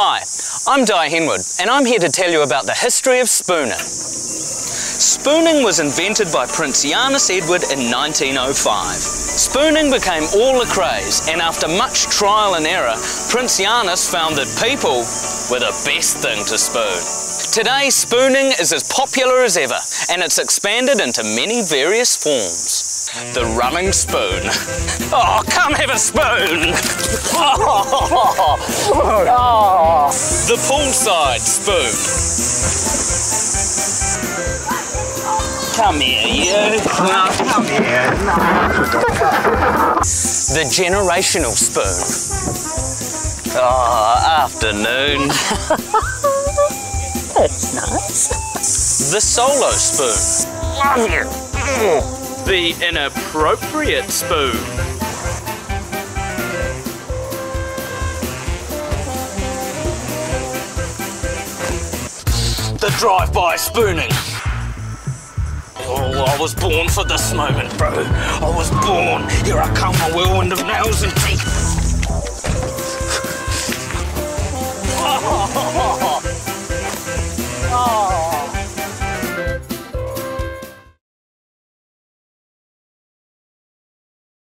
Hi, I'm Dai Henwood, and I'm here to tell you about the history of spooning. Spooning was invented by Prince Janus Edward in 1905. Spooning became all the craze, and after much trial and error, Prince Janus found that people were the best thing to spoon. Today, spooning is as popular as ever, and it's expanded into many various forms. The running spoon. Oh, come have a spoon! Oh, oh, oh the poolside spoon. Come here, you. Come here. The generational spoon. Oh, afternoon. That's nice. The solo spoon. Love you. The inappropriate spoon. Drive-by spooning. Oh, I was born for this moment, bro. I was born. Here I come, a whirlwind of nails and teeth.